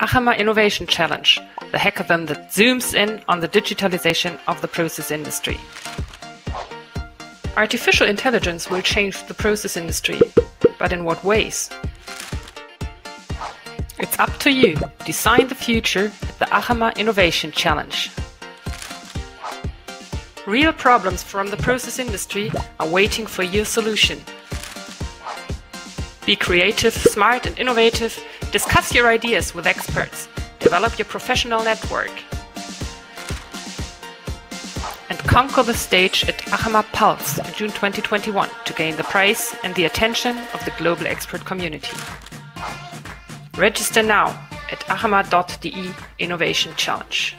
Achema Innovation Challenge, the hackathon that zooms in on the digitalization of the process industry. Artificial intelligence will change the process industry, but in what ways? It's up to you. Design the future at the Achema Innovation Challenge. Real problems from the process industry are waiting for your solution. Be creative, smart and innovative, discuss your ideas with experts, develop your professional network, and conquer the stage at Achema Pulse in June 2021 to gain the prize and the attention of the global expert community. Register now at achema.de Innovation Challenge.